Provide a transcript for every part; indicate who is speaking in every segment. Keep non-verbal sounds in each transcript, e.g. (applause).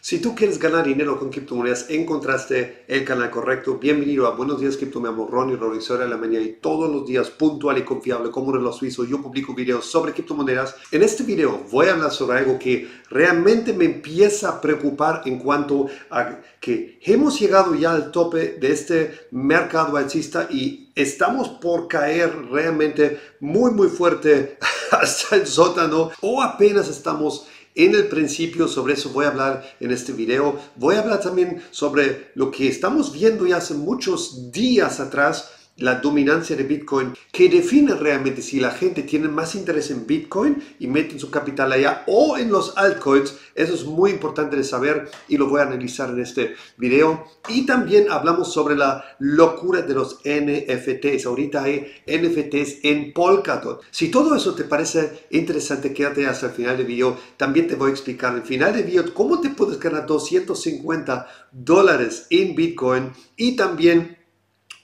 Speaker 1: Si tú quieres ganar dinero con criptomonedas, encontraste el canal correcto. Bienvenido a Buenos Días Cripto. Me llamo Ronnie Rodríguez de la mañana y todos los días puntual y confiable como reloj suizo yo publico videos sobre criptomonedas. En este video voy a hablar sobre algo que realmente me empieza a preocupar en cuanto a que hemos llegado ya al tope de este mercado alcista y estamos por caer realmente muy muy fuerte (laughs) hasta el sótano o apenas estamos en el principio, sobre eso voy a hablar en este video. Voy a hablar también sobre lo que estamos viendo ya hace muchos días atrás la dominancia de Bitcoin que define realmente si la gente tiene más interés en Bitcoin y meten su capital allá o en los altcoins. Eso es muy importante de saber y lo voy a analizar en este video. Y también hablamos sobre la locura de los NFTs. Ahorita hay NFTs en Polkadot. Si todo eso te parece interesante, quédate hasta el final del video. También te voy a explicar al final del video cómo te puedes ganar 250 dólares en Bitcoin y también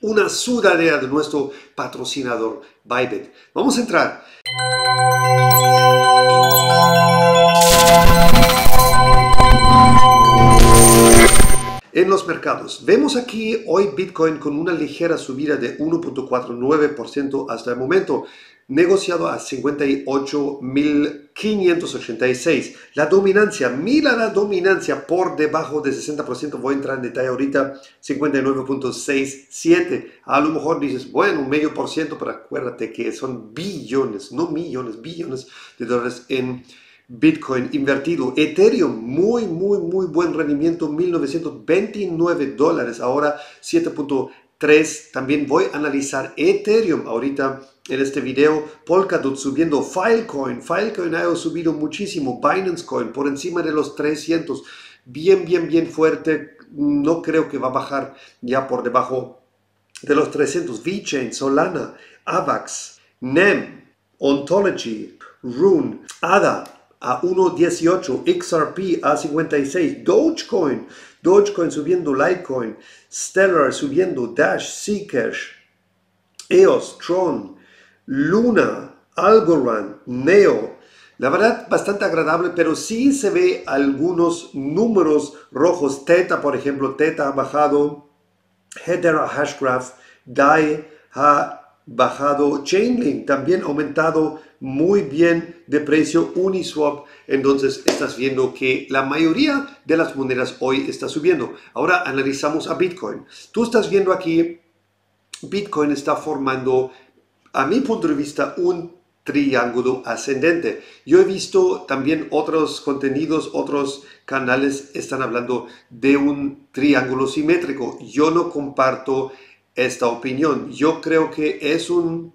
Speaker 1: una sudadera de nuestro patrocinador Bybit. Vamos a entrar. En los mercados, vemos aquí hoy Bitcoin con una ligera subida de 1.49% hasta el momento negociado a 58.586. La dominancia, mira la dominancia por debajo de 60%, voy a entrar en detalle ahorita, 59.67. A lo mejor dices, bueno, un medio por ciento, pero acuérdate que son billones, no millones, billones de dólares en Bitcoin invertido. Ethereum, muy, muy, muy buen rendimiento, 1929 dólares, ahora 7.3. También voy a analizar Ethereum ahorita en este video, Polkadot subiendo, Filecoin, Filecoin ha subido muchísimo, Binance Coin por encima de los 300, bien, bien, bien fuerte, no creo que va a bajar ya por debajo de los 300, VeChain, Solana, AVAX, NEM, Ontology, Rune, ADA a 1.18, XRP a 56, Dogecoin, Dogecoin subiendo, Litecoin, Stellar subiendo, Dash, Zcash, EOS, Tron, Luna, Algorand, Neo. La verdad, bastante agradable, pero sí se ve algunos números rojos. Teta, por ejemplo, Teta ha bajado. Hedera Hashgraph, DAI ha bajado. Chainlink también aumentado muy bien de precio. Uniswap, entonces estás viendo que la mayoría de las monedas hoy está subiendo. Ahora analizamos a Bitcoin. Tú estás viendo aquí, Bitcoin está formando a mi punto de vista, un triángulo ascendente. Yo he visto también otros contenidos, otros canales están hablando de un triángulo simétrico. Yo no comparto esta opinión. Yo creo que es un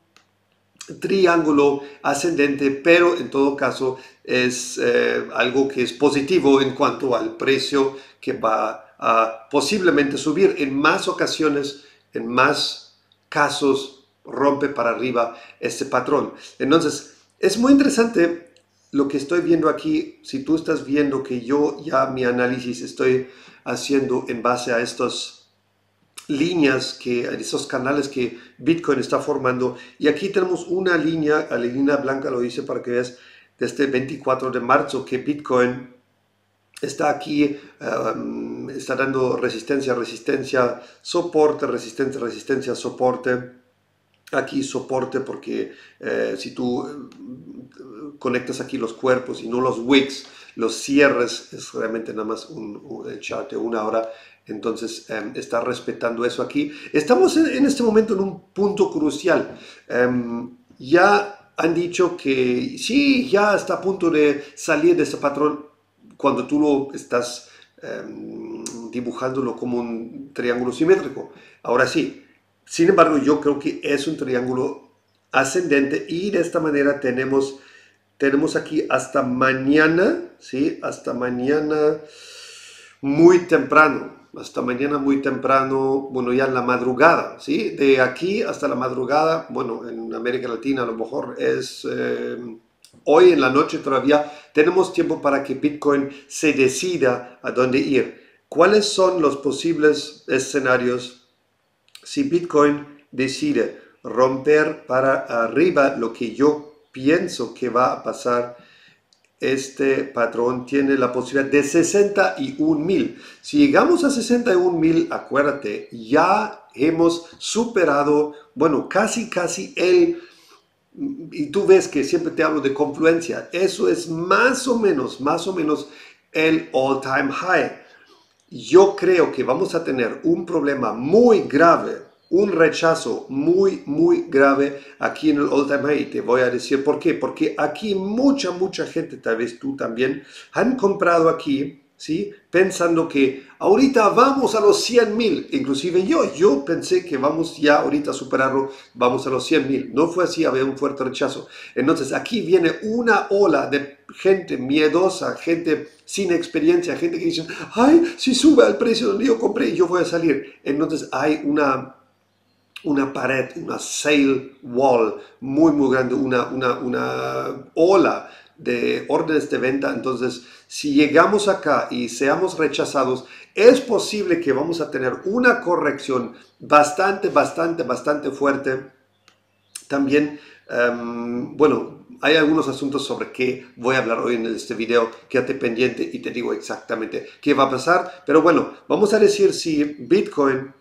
Speaker 1: triángulo ascendente, pero en todo caso es eh, algo que es positivo en cuanto al precio que va a posiblemente subir en más ocasiones, en más casos rompe para arriba este patrón. Entonces, es muy interesante lo que estoy viendo aquí. Si tú estás viendo que yo ya mi análisis estoy haciendo en base a estas líneas, que, estos canales que Bitcoin está formando. Y aquí tenemos una línea, la línea blanca lo dice para que veas, desde 24 de marzo que Bitcoin está aquí, um, está dando resistencia, resistencia, soporte, resistencia, resistencia, soporte aquí soporte porque eh, si tú eh, conectas aquí los cuerpos y no los wicks, los cierres, es realmente nada más un, un chart de una hora, entonces em, está respetando eso aquí. Estamos en, este momento en un punto crucial. Em, ya han dicho que sí, ya está a punto de salir de ese patrón cuando tú lo estás em, dibujándolo como un triángulo simétrico. Ahora sí, sin embargo, yo creo que es un triángulo ascendente y de esta manera tenemos, tenemos aquí hasta mañana, ¿sí? Hasta mañana muy temprano, hasta mañana muy temprano, bueno, ya en la madrugada, ¿sí? De aquí hasta la madrugada, bueno, en América Latina a lo mejor es... Eh, hoy en la noche todavía tenemos tiempo para que Bitcoin se decida a dónde ir. ¿Cuáles son los posibles escenarios si Bitcoin decide romper para arriba lo que yo pienso que va a pasar este patrón tiene la posibilidad de 61 mil. Si llegamos a 61 mil, acuérdate, ya hemos superado, bueno, casi, casi el, y tú ves que siempre te hablo de confluencia, eso es más o menos, más o menos el all time high. Yo creo que vamos a tener un problema muy grave un rechazo muy, muy grave aquí en el All Time High. Te voy a decir por qué. Porque aquí mucha, mucha gente, tal vez tú también, han comprado aquí, ¿sí? Pensando que ahorita vamos a los 100 mil. Inclusive yo, yo pensé que vamos ya ahorita a superarlo, vamos a los 100 mil. No fue así, había un fuerte rechazo. Entonces aquí viene una ola de gente miedosa, gente sin experiencia, gente que dice, ay, si sube el precio donde yo compré, yo voy a salir. Entonces hay una una pared, una sail wall muy, muy grande, una, una, una ola de órdenes de venta. Entonces, si llegamos acá y seamos rechazados, es posible que vamos a tener una corrección bastante, bastante, bastante fuerte. También, em, bueno, hay algunos asuntos sobre qué voy a hablar hoy en este video. Quédate pendiente y te digo exactamente qué va a pasar. Pero bueno, vamos a decir si Bitcoin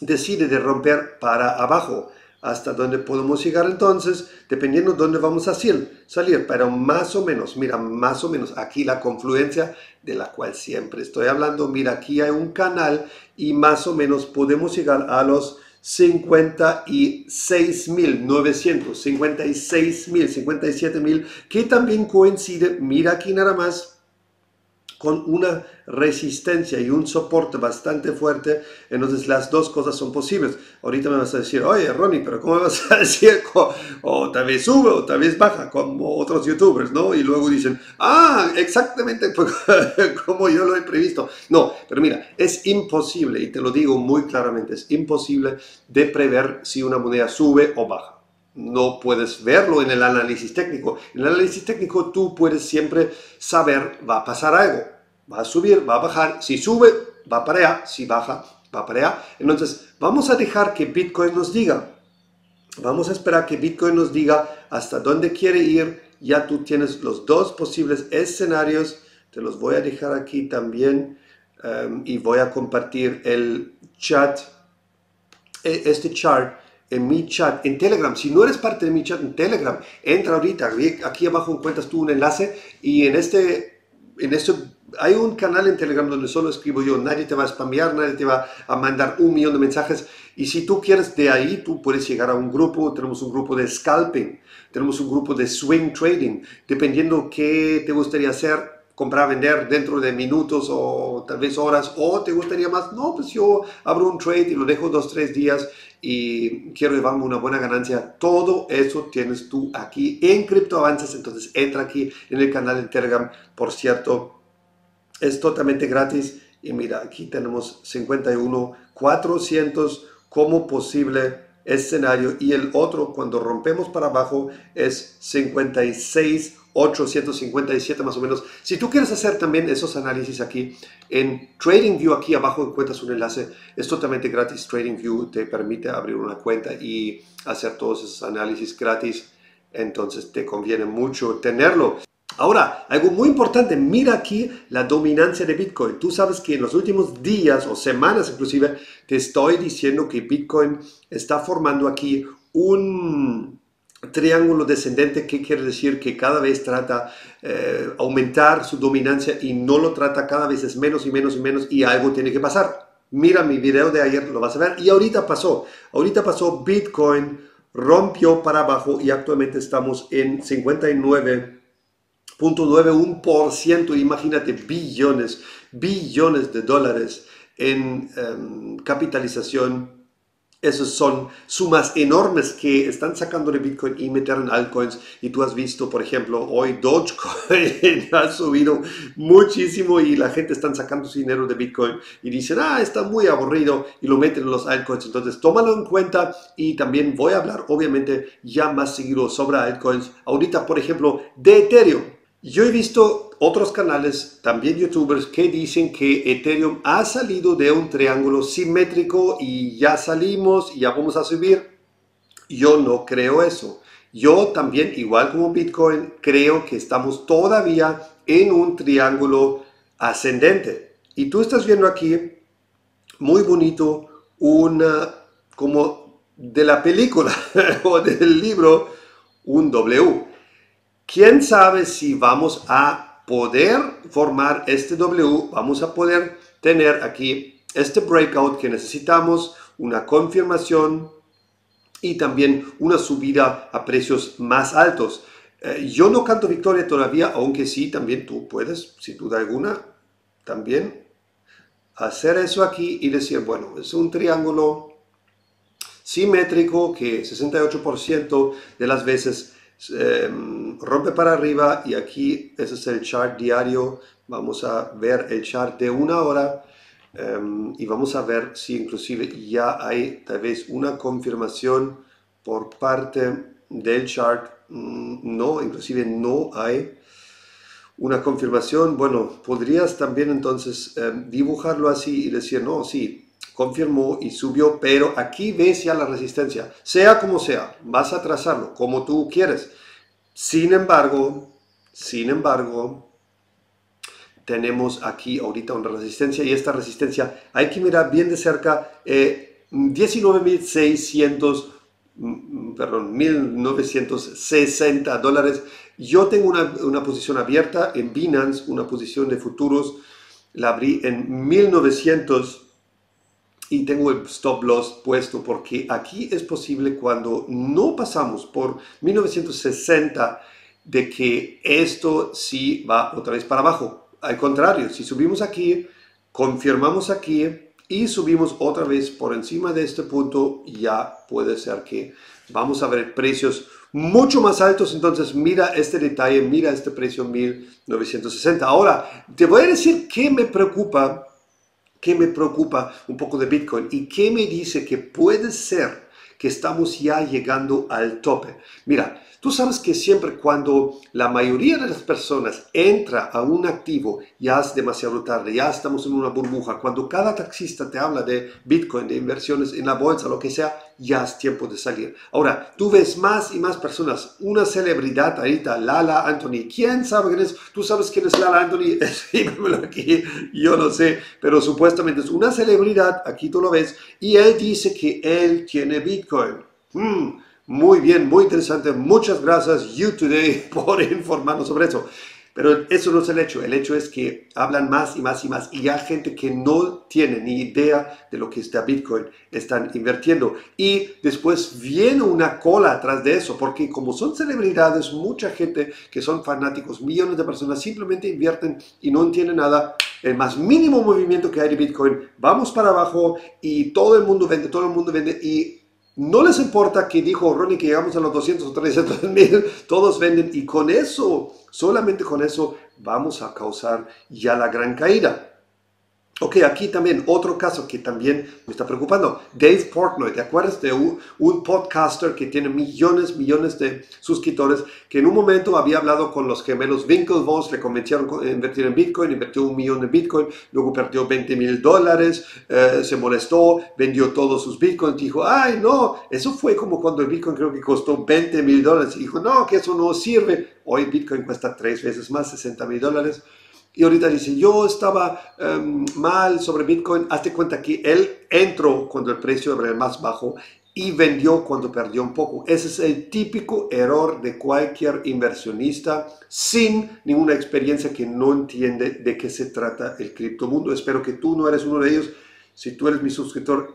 Speaker 1: decide de romper para abajo. Hasta dónde podemos llegar entonces, dependiendo de dónde vamos a salir, salir, pero más o menos, mira, más o menos, aquí la confluencia de la cual siempre estoy hablando, mira, aquí hay un canal y más o menos podemos llegar a los 56.900, 56.000, 57.000, que también coincide, mira aquí nada más, con una resistencia y un soporte bastante fuerte, entonces las dos cosas son posibles. Ahorita me vas a decir, oye Ronnie, pero ¿cómo vas a (laughs) decir? O tal vez sube o tal vez baja, como otros youtubers, ¿no? Y luego dicen, ah, exactamente (laughs) como yo lo he previsto. No, pero mira, es imposible, y te lo digo muy claramente, es imposible de prever si una moneda sube o baja no puedes verlo en el análisis técnico. En el análisis técnico tú puedes siempre saber, va a pasar algo, va a subir, va a bajar, si sube, va para allá, si baja, va para allá. Entonces, vamos a dejar que Bitcoin nos diga, vamos a esperar que Bitcoin nos diga hasta dónde quiere ir. Ya tú tienes los dos posibles escenarios, te los voy a dejar aquí también um, y voy a compartir el chat, e, este chart en mi chat, en Telegram. Si no eres parte de mi chat en Telegram, entra ahorita, aquí abajo encuentras tú un enlace y en este, en este, hay un canal en Telegram donde solo escribo yo, nadie te va a spamear, nadie te va a mandar un millón de mensajes y si tú quieres de ahí, tú puedes llegar a un grupo, tenemos un grupo de scalping, tenemos un grupo de swing trading, dependiendo qué te gustaría hacer, comprar, vender dentro de minutos o tal vez horas, o te gustaría más, no, pues yo abro un trade y lo dejo dos, tres días y quiero llevarme una buena ganancia. Todo eso tienes tú aquí en Cripto Avances, entonces entra aquí en el canal de Telegram, por cierto, es totalmente gratis y mira, aquí tenemos 51, 400 como posible escenario y el otro cuando rompemos para abajo es 56 857 más o menos. Si tú quieres hacer también esos análisis aquí en TradingView, aquí abajo encuentras un enlace, es totalmente gratis. TradingView te permite abrir una cuenta y hacer todos esos análisis gratis, entonces te conviene mucho tenerlo. Ahora, algo muy importante, mira aquí la dominancia de Bitcoin. Tú sabes que en los últimos días o semanas inclusive te estoy diciendo que Bitcoin está formando aquí un, triángulo descendente, ¿qué quiere decir? Que cada vez trata eh, aumentar su dominancia y no lo trata cada vez es menos y menos y menos y algo tiene que pasar. Mira mi video de ayer, lo vas a ver. Y ahorita pasó, ahorita pasó Bitcoin, rompió para abajo y actualmente estamos en 59.91%, imagínate, billones, billones de dólares en em, capitalización esas son sumas enormes que están sacando de Bitcoin y meter en altcoins. Y tú has visto, por ejemplo, hoy Dogecoin (laughs) ha subido muchísimo y la gente está sacando su dinero de Bitcoin y dicen, ah, está muy aburrido y lo meten en los altcoins. Entonces, tómalo en cuenta y también voy a hablar, obviamente, ya más seguido sobre altcoins. Ahorita, por ejemplo, de Ethereum. Yo he visto otros canales, también youtubers, que dicen que Ethereum ha salido de un triángulo simétrico y ya salimos y ya vamos a subir. Yo no creo eso. Yo también, igual como Bitcoin, creo que estamos todavía en un triángulo ascendente. Y tú estás viendo aquí, muy bonito, una, como de la película (laughs) o del libro, un W. ¿Quién sabe si vamos a poder formar este W? Vamos a poder tener aquí este breakout que necesitamos, una confirmación y también una subida a precios más altos. Eh, yo no canto victoria todavía, aunque sí, también tú puedes, sin duda alguna, también hacer eso aquí y decir, bueno, es un triángulo simétrico que 68% de las veces Em, rompe para arriba y aquí ese es el chart diario. Vamos a ver el chart de una hora em, y vamos a ver si inclusive ya hay tal vez una confirmación por parte del chart. Mm, no, inclusive no hay una confirmación. Bueno, podrías también entonces em, dibujarlo así y decir, no, sí, confirmó y subió, pero aquí ves ya la resistencia, sea como sea, vas a trazarlo como tú quieres. Sin embargo, sin embargo, tenemos aquí ahorita una resistencia y esta resistencia hay que mirar bien de cerca, eh, 19.600, mm, perdón, 1960 dólares. Yo tengo una, una posición abierta en Binance, una posición de futuros, la abrí en 1900 y tengo el stop loss puesto porque aquí es posible cuando no pasamos por 1960 de que esto sí va otra vez para abajo. Al contrario, si subimos aquí, confirmamos aquí y subimos otra vez por encima de este punto, ya puede ser que vamos a ver precios mucho más altos. Entonces mira este detalle, mira este precio 1960. Ahora, te voy a decir qué me preocupa ¿Qué me preocupa un poco de Bitcoin? ¿Y qué me dice que puede ser que estamos ya llegando al tope? Mira, Tú sabes que siempre cuando la mayoría de las personas entra a un activo, ya es demasiado tarde, ya estamos en una burbuja. Cuando cada taxista te habla de Bitcoin, de inversiones en la bolsa, lo que sea, ya es tiempo de salir. Ahora, tú ves más y más personas, una celebridad ahorita, Lala Anthony. ¿Quién sabe quién es? ¿Tú sabes quién es Lala Anthony? (laughs) Aquí, yo no sé, pero supuestamente es una celebridad, aquí tú lo ves, y él dice que él tiene Bitcoin. Hmm. Muy bien, muy interesante. Muchas gracias YouToday (laughs) por informarnos sobre eso. Pero eso no es el hecho. El hecho es que hablan más y más y más. Y ya gente que no tiene ni idea de lo que está Bitcoin están invirtiendo. Y después viene una cola atrás de eso. Porque como son celebridades, mucha gente que son fanáticos, millones de personas simplemente invierten y no entienden nada. El más mínimo movimiento que hay de Bitcoin, vamos para abajo y todo el mundo vende, todo el mundo vende. Y no les importa que dijo Ronnie que llegamos a los 200 o 300 (laughs) mil, todos venden y con eso, solamente con eso, vamos a causar ya la gran caída. Ok, aquí también otro caso que también me está preocupando. Dave Portnoy, ¿te acuerdas de un, podcaster que tiene millones, millones de suscriptores que en un momento había hablado con los gemelos Winklevoss, le convencieron a invertir en Bitcoin, invirtió un millón de Bitcoin, luego perdió 20 mil dólares, eh, se molestó, vendió todos sus Bitcoins, dijo, ay no, eso fue como cuando el Bitcoin creo que costó 20 mil dólares, dijo, no, que eso no sirve, hoy Bitcoin cuesta tres veces más, 60 mil dólares. Y ahorita dice, yo estaba em, mal sobre Bitcoin. Hazte cuenta que él entró cuando el precio era más bajo y vendió cuando perdió un poco. Ese es el típico error de cualquier inversionista sin ninguna experiencia que no entiende de qué se trata el criptomundo. Espero que tú no eres uno de ellos. Si tú eres mi suscriptor,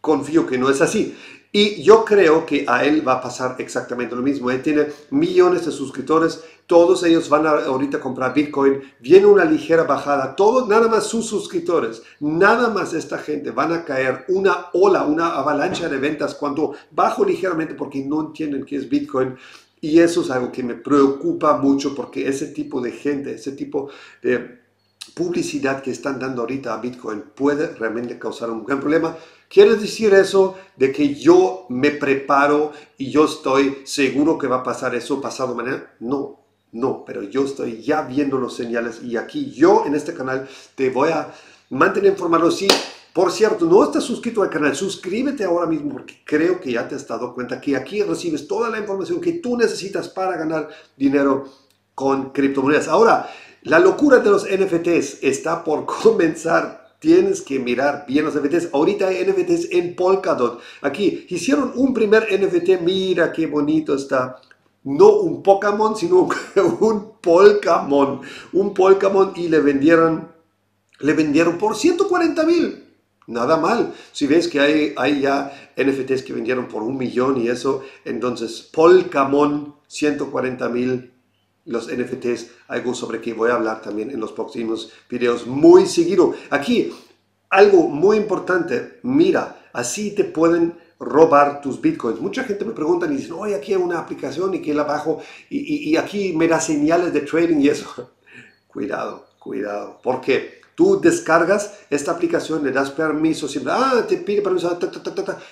Speaker 1: confío que no es así. Y yo creo que a él va a pasar exactamente lo mismo. Él tiene millones de suscriptores, todos ellos van a ahorita comprar Bitcoin, viene una ligera bajada, todos, nada más sus suscriptores, nada más esta gente van a caer una ola, una avalancha de ventas cuando bajo ligeramente porque no entienden qué es Bitcoin. Y eso es algo que me preocupa mucho porque ese tipo de gente, ese tipo de publicidad que están dando ahorita a Bitcoin puede realmente causar un gran problema ¿Quiere decir eso de que yo me preparo y yo estoy seguro que va a pasar eso pasado mañana? No, no, pero yo estoy ya viendo los señales y aquí yo en este canal te voy a mantener informado. Si Por cierto, no estás suscrito al canal, suscríbete ahora mismo porque creo que ya te has dado cuenta que aquí recibes toda la información que tú necesitas para ganar dinero con criptomonedas. Ahora, la locura de los NFTs está por (laughs) comenzar tienes que mirar bien los NFTs. Ahorita hay NFTs en Polkadot. Aquí hicieron un primer NFT, mira qué bonito está. No un Pokémon, sino (laughs) un Polkamon. Un Polkamon y le vendieron, le vendieron por 140 mil. Nada mal. Si ves que hay, hay ya NFTs que vendieron por un millón y eso, entonces Polkamon 140 mil los NFTs, algo sobre que voy a hablar también en los próximos videos muy seguido. Aquí, algo muy importante, mira, así te pueden robar tus bitcoins. Mucha gente me pregunta y dice, oye, aquí hay una aplicación y que la bajo y, aquí me da señales de trading y eso. (laughs) cuidado, cuidado, porque tú descargas esta aplicación, le das permiso, siempre, ah, te pide permiso,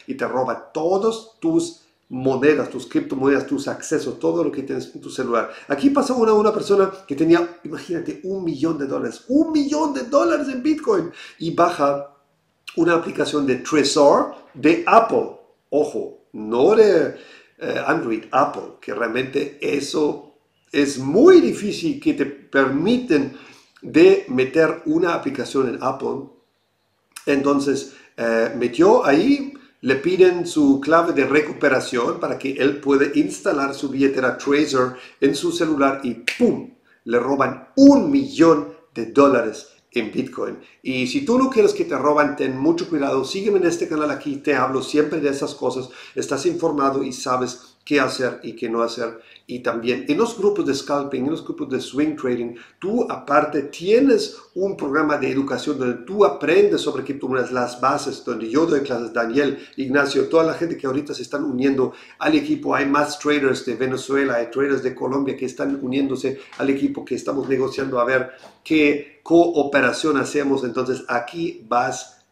Speaker 1: y te roba todos tus monedas, tus criptomonedas, tus accesos, todo lo que tienes en tu celular. Aquí pasó una, una persona que tenía, imagínate, un millón de dólares, un millón de dólares en Bitcoin y baja una aplicación de Trezor de Apple. Ojo, no de eh, Android, Apple, que realmente eso es muy difícil que te permiten de meter una aplicación en Apple. Entonces, eh, metió ahí le piden su clave de recuperación para que él pueda instalar su billetera Tracer en su celular y ¡pum! Le roban un millón de dólares en Bitcoin. Y si tú no quieres que te roban, ten mucho cuidado. Sígueme en este canal aquí, te hablo siempre de esas cosas. Estás informado y sabes qué hacer y qué no hacer. Y también en los grupos de scalping, en los grupos de swing trading, tú aparte tienes un programa de educación donde tú aprendes sobre criptomonedas, las bases, donde yo doy clases, Daniel, Ignacio, toda la gente que ahorita se están uniendo al equipo. Hay más traders de Venezuela, hay traders de Colombia que están uniéndose al equipo que estamos negociando a ver qué cooperación hacemos. Entonces aquí vas a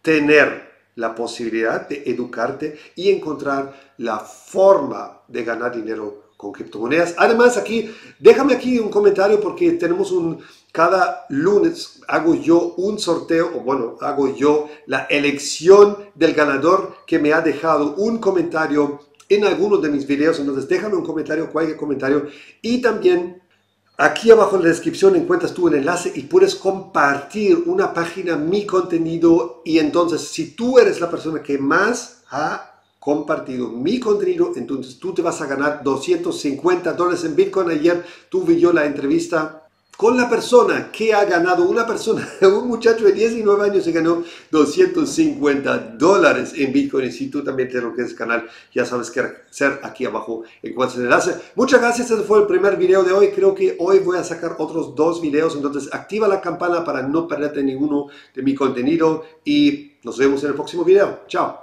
Speaker 1: tener la posibilidad de educarte y encontrar la forma de ganar dinero con criptomonedas. Además, aquí, déjame aquí un comentario porque tenemos un, cada lunes hago yo un sorteo, o bueno, hago yo la elección del ganador que me ha dejado un comentario en algunos de mis videos. Entonces, déjame un comentario, cualquier comentario. Y también Aquí abajo en la descripción encuentras tú el enlace y puedes compartir una página, mi contenido. Y entonces, si tú eres la persona que más ha compartido mi contenido, entonces tú te vas a ganar 250 dólares en Bitcoin. Ayer tuve yo la entrevista con la persona que ha ganado, una persona, (laughs) un muchacho de 19 años se ganó 250 dólares en Bitcoin. Y si tú también te lo quieres canal, ya sabes qué hacer aquí abajo en el enlace. Muchas gracias, este fue el primer video de hoy. Creo que hoy voy a sacar otros dos videos, entonces activa la campana para no perderte ninguno de mi contenido y nos vemos en el próximo video. Chao.